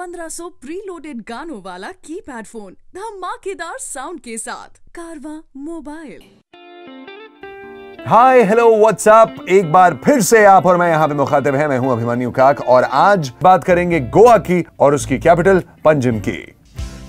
1500 preloaded गानों वाला keypad phone धमाकेदार साउंड के साथ। कारवा मोबाइल हाय हेलो व्हाट्सअप एक बार फिर से आप और मैं यहाँ पे मुखातिब है। मैं हूँ अभिमन्यु काक और आज बात करेंगे गोवा की और उसकी कैपिटल पंजिम की।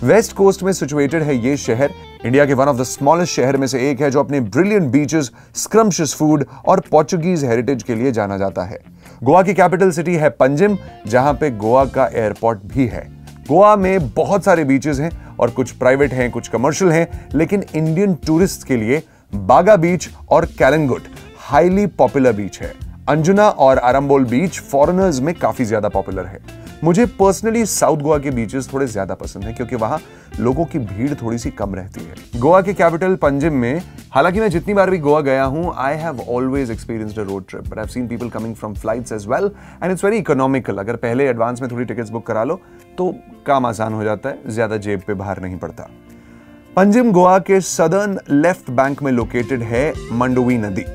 वेस्ट कोस्ट में सिचुएटेड है ये शहर। इंडिया के वन ऑफ़ द स्मॉलेस्ट शहर में से एक है जो अपने ब्रिलियंट बीचेस स्क्रम्शियस फ़ूड और पोर्चुगीज हेरिटेज के लिए जाना जाता है। गोवा की कैपिटल सिटी है पंजिम जहाँ पे गोवा का एयरपोर्ट भी है। गोवा में बहुत सारे बीचेस हैं और कुछ प्राइवेट हैं, कुछ कमर्शियल हैं, लेकिन इंडियन टूरिस्ट के लिए बागा बीच और कैलंगुट हाईली पॉपुलर बीच है। अंजुना और आरम्बोल बीच फॉरेनर्स में काफ़ी ज़्यादा पॉपुलर है। मुझे पर्सनली साउथ गोवा के बीचेस थोड़े ज़्यादा पसंद है, क्योंकि वहाँ लोगों की भीड़ थोड़ी सी कम रहती है। गोवा के कैपिटल पंजिम में, हालाँकि मैं जितनी बार भी गोवा गया हूँ I have always experienced a road trip but I seen people coming from flights as well and it's very economical अगर पहले एडवांस में थोड़ी टिकट्स बुक करा लो तो काम आसान हो जाता है, ज़्यादा जेब पे बाहर नहीं पड़ता। पंजिम गोवा के सदर्न लेफ़्ट बैंक में लोकेटेड है मंडोवी नदी,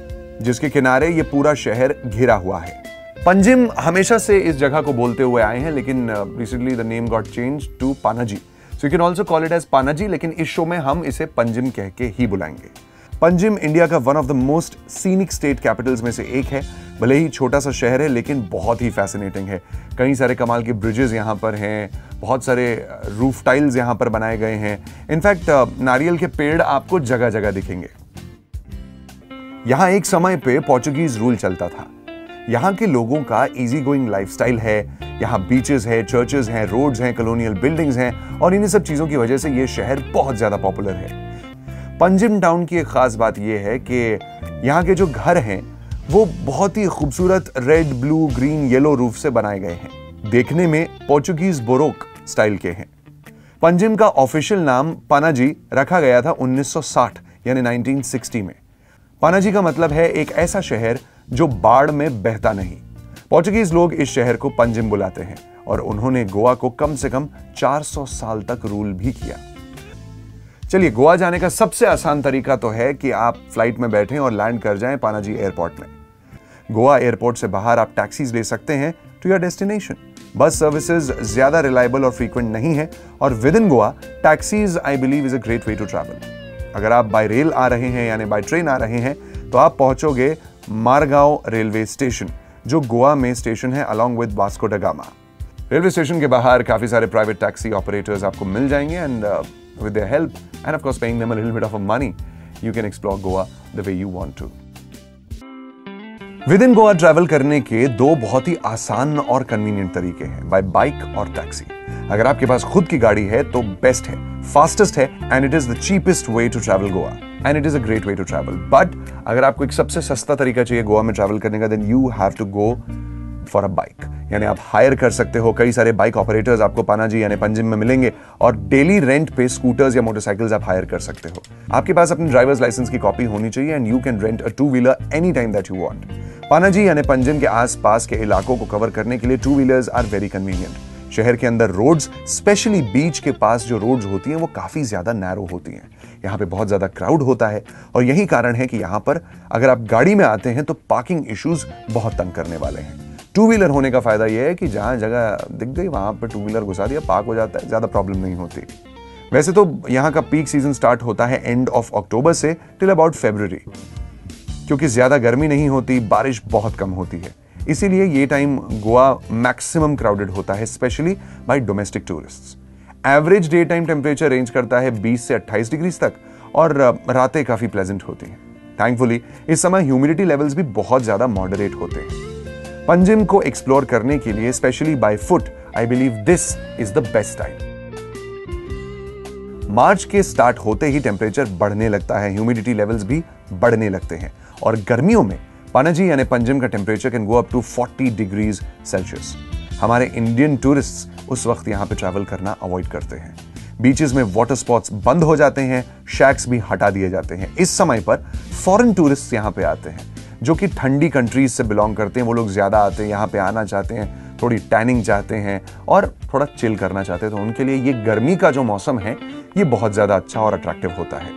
जिसके किनारे ये पूरा शहर घिरा हुआ है। पंजिम हमेशा से इस जगह को बोलते हुए आए हैं, लेकिन recently the name got change to Panaji so you can also call it as Panaji लेकिन इस शो में हम इसे पंजिम कह के ही बुलाएँगे। पंजिम इंडिया का one of the most scenic state capitals में से एक है। भले ही छोटा सा शहर है, लेकिन बहुत ही फैसिनेटिंग है। कई सारे कमाल के ब्रिजेस यहाँ पर हैं, बहुत सारे रूफ टाइल्स यहाँ पर बनाए गए हैं। इनफैक्ट नारियल के पेड़ आपको जगह जगह दिखेंगे। यहाँ एक समय पे पोर्चुगीज रूल चलता था। यहाँ के लोगों का इजी गोइंग लाइफस्टाइल है। यहाँ बीचेस है चर्चेस हैं रोड्स हैं कॉलोनियल बिल्डिंग्स हैं और इन्हीं सब चीज़ों की वजह से ये शहर बहुत ज़्यादा पॉपुलर है। पंजिम टाउन की एक खास बात यह है कि यहाँ के जो घर हैं, वो बहुत ही खूबसूरत red blue green yellow roof से बनाए गए हैं। देखने में पोर्चुगीज बोरोक स्टाइल के हैं। पंजिम का ऑफिशियल नाम पानाजी रखा गया था 1960 यानी 1960 में। पानाजी का मतलब है एक ऐसा शहर जो बाढ़ में बहता नहीं। पोर्चुगीज लोग इस शहर को पंजिम बुलाते हैं और उन्होंने गोवा को कम से कम 400 साल तक रूल भी किया। चलिए, गोवा जाने का सबसे आसान तरीका तो है कि आप फ़्लाइट में बैठें और लैंड कर जाएँ पानाजी एयरपोर्ट में। गोवा एयरपोर्ट से बाहर आप टैक्सीज ले सकते हैं to your destination bus services ज़्यादा रिलायबल और फ्रीक्वेंट नहीं है और within Goa, taxis I believe is a great way to travel अगर आप बाय रेल आ रहे हैं यानी बाय ट्रेन आ रहे हैं तो आप पहुंचोगे मारगांव रेलवे स्टेशन, जो गोवा में स्टेशन है along with Vasco da Gama railway station के बाहर काफ़ी सारे प्राइवेट टैक्सी ऑपरेटर्स आपको मिल जाएँगे and with help and of paying a money you can explore Goa the way you want to within Goa travel करने के दो बहुत ही आसान और कन्वीनियंट तरीके हैं बाय बाइक और टैक्सी अगर आपके पास खुद की गाड़ी है तो बेस्ट है फास्टेस्ट है and it is the cheapest way to travel Goa and it is a great way to travel but अगर आपको एक सबसे सस्ता तरीका चाहिए गोवा में ट्रैवल करने का then you have to go for a bike यानी आप हायर कर सकते हो, कई सारे बाइक ऑपरेटर्स आपको पानाजी यानी पंजिम में मिलेंगे और डेली रेंट पे स्कूटर्स या मोटरसाइकिल्स आप हायर कर सकते हो। आपके पास अपने ड्राइवर्स लाइसेंस की कॉपी होनी चाहिए and you can rent a two wheeler any time that you want Panaji यानी पंजिम के आसपास के इलाकों को कवर करने के लिए two wheelers are very convenient शहर के अंदर रोड्स स्पेशली बीच के पास जो रोड्स होती हैं, वो काफ़ी ज़्यादा नैरो होती हैं। यहाँ पे बहुत ज़्यादा क्राउड होता है और यही कारण है कि यहाँ पर अगर आप गाड़ी में आते हैं तो पार्किंग इश्यूज़ बहुत तंग करने वाले हैं। टू व्हीलर होने का फ़ायदा यह है कि जहाँ जगह दिख गई, वहाँ पर टू व्हीलर घुसा दिया, पार्क हो जाता है, ज़्यादा प्रॉब्लम नहीं होती। वैसे तो यहाँ का पीक सीज़न स्टार्ट होता है एंड ऑफ़ अक्टूबर से टिल अबाउट फेब्रवरी क्योंकि ज़्यादा गर्मी नहीं होती, बारिश बहुत कम होती है। इसीलिए ये टाइम गोवा मैक्सिमम क्राउडेड होता है specially by domestic tourist average day time temperature range करता है 20 से 28 डिग्री तक, और रातें काफ़ी प्लेजेंट होती हैं। थैंकफुली इस समय ह्यूमिडिटी लेवल्स भी बहुत ज़्यादा मॉडरेट होते हैं। पंजिम को एक्सप्लोर करने के लिए specially by foot I believe this is the best time March के स्टार्ट होते ही टेम्परेचर बढ़ने लगता है ह्यूमिडिटी लेवल्स भी बढ़ने लगते हैं। और गर्मियों में पानाजी यानी पंजिम का temperature can go up to 40 degrees Celsius हमारे इंडियन टूरिस्ट उस वक्त यहाँ पे ट्रैवल करना अवॉइड करते हैं। बीचेस में वाटर स्पॉट्स बंद हो जाते हैं शैक्स भी हटा दिए जाते हैं। इस समय पर फॉरेन टूरिस्ट यहाँ पे आते हैं। जो कि ठंडी कंट्रीज़ से बिलोंग करते हैं, वो लोग ज़्यादा आते हैं, यहाँ पे आना चाहते हैं, थोड़ी टैनिंग चाहते हैं और थोड़ा चिल करना चाहते हैं तो उनके लिए ये गर्मी का जो मौसम है, ये बहुत ज़्यादा अच्छा और अट्रैक्टिव होता है।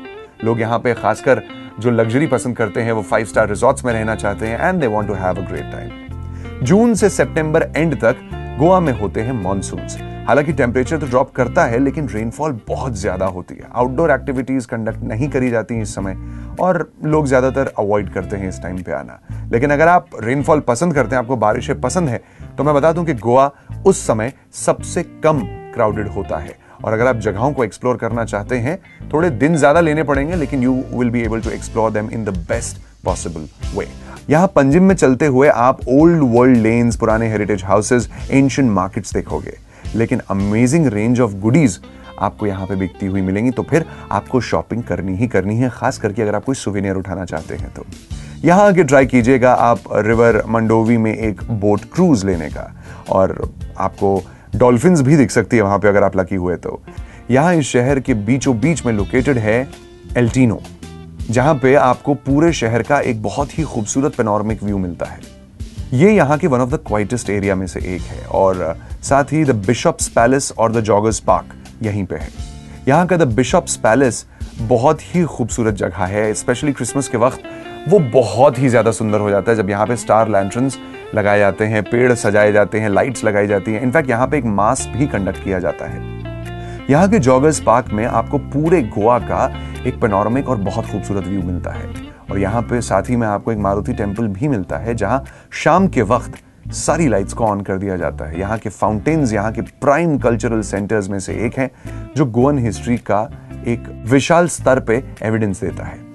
लोग यहाँ पे खासकर जो लग्जरी पसंद करते हैं, वो फाइव स्टार रिजॉर्ट्स में रहना चाहते हैं and they want to have a great time June से सितंबर एंड तक गोवा में होते हैं मॉनसून हालाँकि टेम्परेचर तो ड्रॉप करता है, लेकिन रेनफॉल बहुत ज़्यादा होती है। आउटडोर एक्टिविटीज़ कंडक्ट नहीं करी जाती इस समय, और लोग ज़्यादातर अवॉइड करते हैं इस टाइम पे आना। लेकिन अगर आप रेनफॉल पसंद करते हैं, आपको बारिशें पसंद है तो मैं बता दूँ कि गोवा उस समय सबसे कम क्राउडेड होता है। और अगर आप जगहों को एक्सप्लोर करना चाहते हैं, थोड़े दिन ज़्यादा लेने पड़ेंगे, लेकिन you will be able to explore them in the best possible way यहाँ पंजिम में चलते हुए आप ओल्ड वर्ल्ड लेन्स पुराने हेरिटेज हाउसेज एंशियंट मार्केट्स देखोगे। लेकिन अमेजिंग रेंज ऑफ़ गुडीज आपको यहाँ पे बिकती हुई मिलेंगी। तो फिर आपको शॉपिंग करनी ही करनी है, खास करके अगर आप कोई सुविनियर उठाना चाहते हैं तो। यहाँ आके ट्राई कीजिएगा आप रिवर मंडोवी में एक बोट क्रूज लेने का। और आपको डॉल्फिन भी दिख सकती है वहाँ पे अगर आप लकी हुए तो। यहाँ इस शहर के बीचों बीच में लोकेटेड है एल्टीनो जहाँ पे आपको पूरे शहर का एक बहुत ही खूबसूरत पेनोरमिक व्यू मिलता है। ये यहाँ के one of the quietest area में से एक है और साथ ही द बिशप्स पैलेस और द जॉगर्स पार्क यहीं पे है। यहाँ का द बिशप्स पैलेस बहुत ही खूबसूरत जगह है स्पेशली क्रिसमस के वक्त वो बहुत ही ज़्यादा सुंदर हो जाता है। जब यहाँ पे स्टार लैंट्रंस लगाए जाते हैं, पेड़ सजाए जाते हैं लाइट्स लगाई जाती हैं। इनफैक्ट यहाँ पे एक मास भी कंडक्ट किया जाता है। यहाँ के जॉगर्स पार्क में आपको पूरे गोवा का एक पेनोरमिक और बहुत खूबसूरत व्यू मिलता है। और यहाँ पे साथ ही में आपको एक मारुति टेंपल भी मिलता है, जहाँ शाम के वक्त सारी लाइट्स को ऑन कर दिया जाता है। यहाँ के फाउंटेन्स यहाँ के प्राइम कल्चरल सेंटर्स में से एक है, जो गोवन हिस्ट्री का एक विशाल स्तर पे एविडेंस देता है।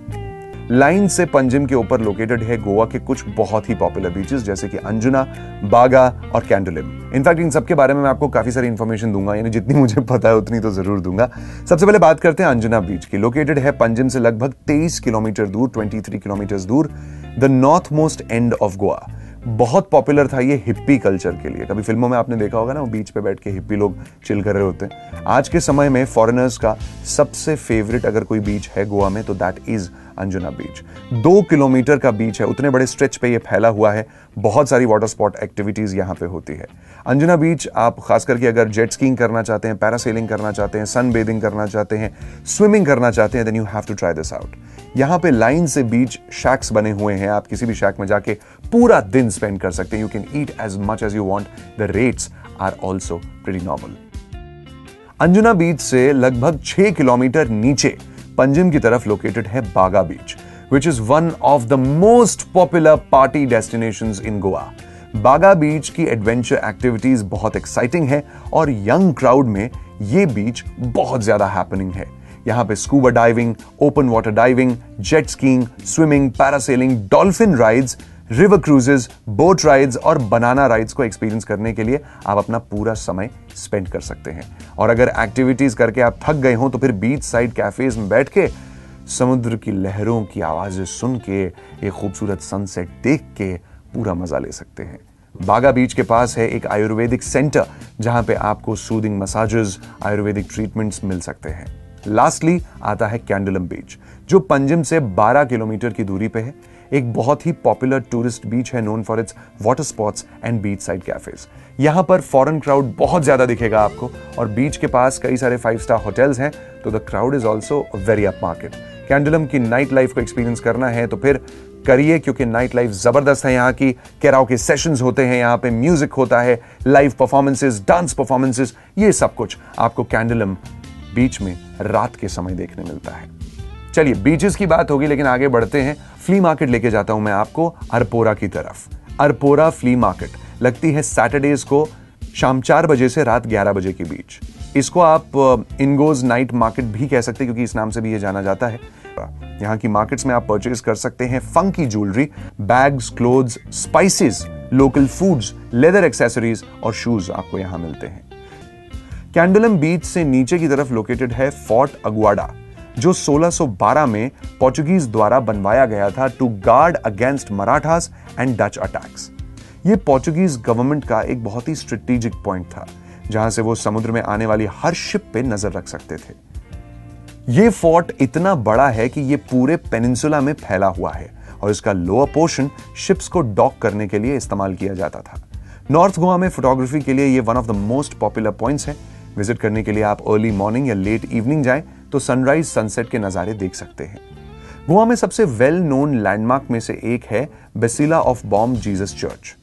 लाइन से पंजिम के ऊपर लोकेटेड है गोवा के कुछ बहुत ही पॉपुलर बीचेस जैसे कि अंजुना, बागा और कैंडोलिम। इनफैक्ट इन सबके बारे में मैं आपको काफ़ी सारी इंफॉर्मेशन दूँगा, यानी जितनी मुझे पता है उतनी तो ज़रूर दूँगा। सबसे पहले बात करते हैं अंजुना बीच की। लोकेटेड है पंजिम से लगभग 23 किलोमीटर दूर 23 किलोमीटर दूर the north most end of Goa बहुत पॉपुलर था ये हिप्पी कल्चर के लिए। कभी फ़िल्मों में आपने देखा होगा ना, वो बीच पे बैठ के हिप्पी लोग चिल कर रहे होते हैं। आज के समय में फॉरेनर्स का सबसे फेवरेट अगर कोई बीच है गोवा में तो दैट इज़ अंजुना बीच। दो किलोमीटर का बीच है, उतने बड़े स्ट्रेच पे ये फैला हुआ है। बहुत सारी वाटर स्पॉट एक्टिविटीज़ यहाँ पे होती है। अंजुना बीच, आप खास करके अगर जेट स्कीइंग करना चाहते हैं पैरासेलिंग करना चाहते हैं सन बेदिंग करना चाहते हैं स्विमिंग करना चाहते हैं then you have to try this out यहाँ पे लाइन से बीच शैक्स बने हुए हैं। आप किसी भी शैक में जाके पूरा दिन स्पेंड कर सकते हैं। You can eat as much as you want the rates are also pretty normal Anjuna beach से लगभग छह किलोमीटर नीचे पंजिम की तरफ़ लोकेटेड है Baga beach which is one of the most popular party destination in Goa Baga beach की adventure activities बहुत exciting है और यंग क्राउड में ये बीच बहुत ज़्यादा हैपनिंग है यहाँ पे scuba diving open water diving jet skiing swimming parasailing dolphin rides river cruises boat rides और बनाना राइड्स को एक्सपीरियंस करने के लिए आप अपना पूरा समय स्पेंड कर सकते हैं। और अगर एक्टिविटीज़ करके आप थक गए हो तो फिर बीच साइड कैफेज में बैठ के समुद्र की लहरों की आवाज़ें सुन के, एक खूबसूरत सनसेट देख के पूरा मज़ा ले सकते हैं। बागा बीच के पास है एक आयुर्वेदिक सेंटर जहाँ पे आपको सूदिंग मसाजेस आयुर्वेदिक ट्रीटमेंट्स मिल सकते हैं। लास्टली आता है कैंडलम बीच जो पंजिम से 12 किलोमीटर की दूरी पे है। एक बहुत ही पॉपुलर टूरिस्ट बीच है known for its water spots and beach side cafes यहाँ पर फॉरेन क्राउड बहुत ज़्यादा दिखेगा आपको और बीच के पास कई सारे फाइव स्टार होटल्स हैं तो the crowd is also very up market Candolim की नाइट लाइफ को एक्सपीरियंस करना है तो फिर करिए, क्योंकि नाइट लाइफ ज़बरदस्त है यहाँ की। कैराओ के सेशंस होते हैं, यहाँ पे म्यूज़िक होता है लाइव परफॉर्मेंसेस डांस परफॉर्मेंसेस ये सब कुछ आपको कैंडलम बीच में रात के समय देखने मिलता है। चलिए बीचेस की बात होगी, लेकिन आगे बढ़ते हैं। फ्ली मार्केट लेके जाता हूँ मैं आपको अरपोरा की तरफ़। अरपोरा फ्ली मार्केट लगती है सैटरडेज को शाम चार बजे से रात ग्यारह बजे के बीच। इसको आप इनगोज नाइट मार्केट भी कह सकते हैं, क्योंकि इस नाम से भी ये जाना जाता है। यहाँ की मार्केट्स में आप परचेज कर सकते हैं funky jewellery, bags, clothes, spices, local foods, leather accessories और शूज़ आपको यहाँ मिलते हैं। कैंडलम बीच से नीचे की तरफ़ लोकेटेड है फोर्ट अगवाडा जो 1612 में पोर्चुगीज द्वारा बनवाया गया था to guard against Marathas and Dutch attacks ये पोर्चुगीज गवर्नमेंट का एक बहुत ही स्ट्रेटेजिक पॉइंट था, जहाँ से वो समुद्र में आने वाली हर शिप पे नज़र रख सकते थे। ये फोर्ट इतना बड़ा है कि ये पूरे पेनिनसुला में फैला हुआ है और इसका लोअर पोर्शन शिप्स को डॉक करने के लिए इस्तेमाल किया जाता था। नॉर्थ गोवा में फोटोग्राफी के लिए ये one of the most popular points है। विज़िट करने के लिए आप अर्ली मॉर्निंग या लेट इवनिंग जाएँ। तो सनराइज सनसेट के नज़ारे देख सकते हैं। गोवा में सबसे वेल नोन लैंडमार्क में से एक है basilica of Bom Jesus church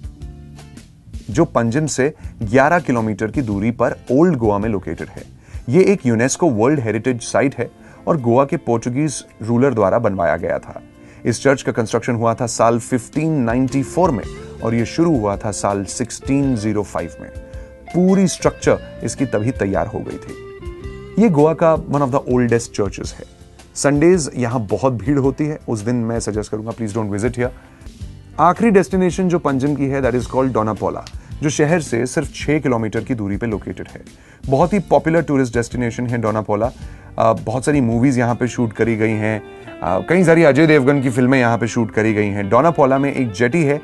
जो पंजिम से 11 किलोमीटर की दूरी पर ओल्ड गोवा में लोकेटेड है। ये एक यूनेस्को वर्ल्ड हेरिटेज साइट है और गोवा के पोर्चुगीज रूलर द्वारा बनवाया गया था। इस चर्च का कंस्ट्रक्शन हुआ था साल 1594 में और यह शुरू हुआ था साल 1605 में। पूरी स्ट्रक्चर इसकी तभी तैयार हो गई थी। ये गोवा का one of the oldest churches है। संडेज यहाँ बहुत भीड़ होती है। उस दिन मैं सजेस्ट करूँगा प्लीज़ डोंट विज़िट हियर आखिरी डेस्टिनेशन जो पंजिम की है दैट इज़ कॉल्ड डोनापोला जो शहर से सिर्फ़ छह किलोमीटर की दूरी पे लोकेटेड है। बहुत ही पॉपुलर टूरिस्ट डेस्टिनेशन है डोनापोला बहुत सारी मूवीज़ यहाँ पे शूट करी गई हैं। कई सारी अजय देवगन की फ़िल्में यहाँ पे शूट करी गई हैं। डोनापोला में एक जेटी है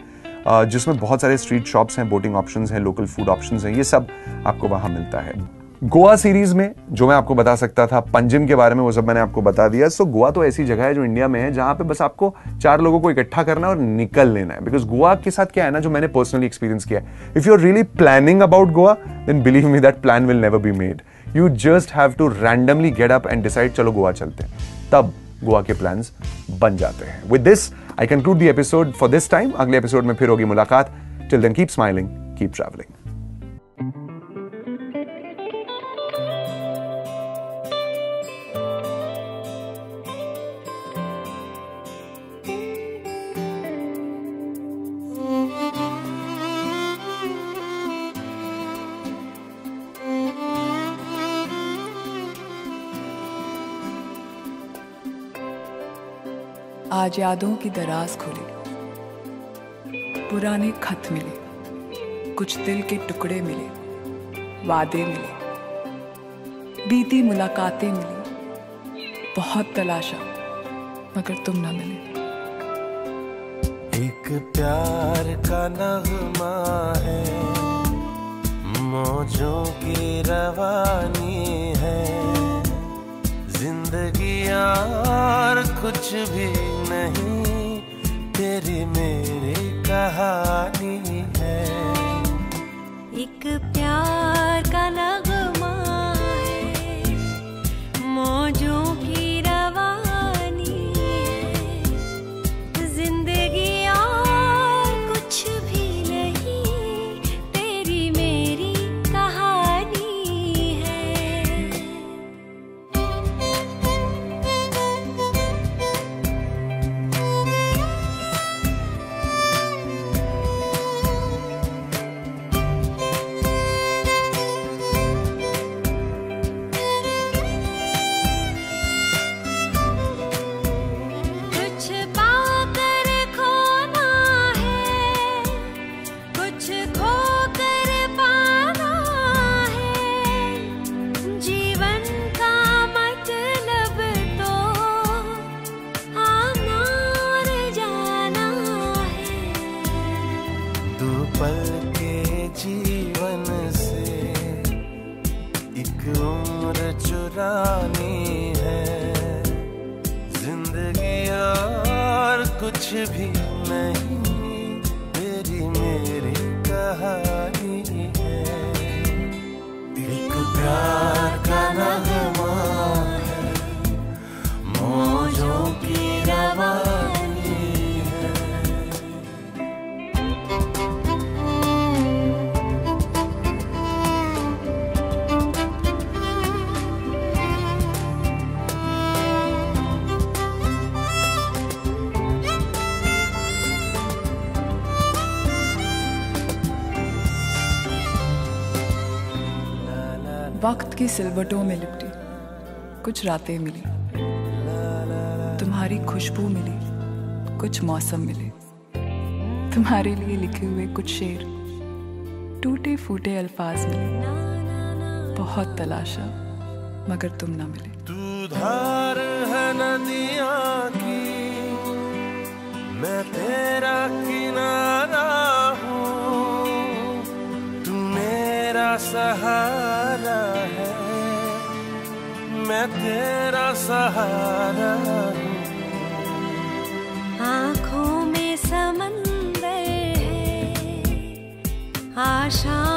जिसमें बहुत सारे स्ट्रीट शॉप्स हैं बोटिंग ऑप्शंस हैं लोकल फ़ूड ऑप्शंस हैं, ये सब आपको वहाँ मिलता है। गोवा सीरीज़ में, जो मैं आपको बता सकता था, पंजिम के बारे में वो सब मैंने आपको बता दिया। सो गोवा तो ऐसी जगह है जो इंडिया में है, जहाँ पे बस आपको चार लोगों को इकट्ठा करना और निकल लेना है। बिकॉज़ गोवा के साथ क्या है ना, जो मैंने पर्सनली एक्सपीरियंस किया if you are really planning about Goa then believe me that plan will never be made you just have to randomly get up and decide चलो, गोवा चलते हैं. तब गोवा के प्लान बन जाते हैं। With this I conclude the episode for this time अगले episode में फिर होगी मुलाकात। Till then keep smiling keep travelling आज यादों की दराज खुली। पुराने खत मिले। कुछ दिल के टुकड़े मिले। वादे मिले। बीती मुलाकातें मिली। बहुत तलाशा, मगर तुम ना मिले। एक प्यार का नगमा है। मौजों की रवानी है। ज़िंदगी यार कुछ भी नहीं तेरी मेरी कहानी है। एक प्यार और कुछ की सिलवटों में लिपटी। कुछ रातें मिली। तुम्हारी खुशबू मिली। कुछ मौसम मिले। तुम्हारे लिए लिखे हुए कुछ शेर। टूटे फूटे अल्फाज मिले। बहुत तलाशा, मगर तुम ना मिले। तू धार है नदिया की, मैं तेरा किनारा हूँ। तू मेरा सहारा मैं तेरा सहारा आँखों में समंदर है आशाओं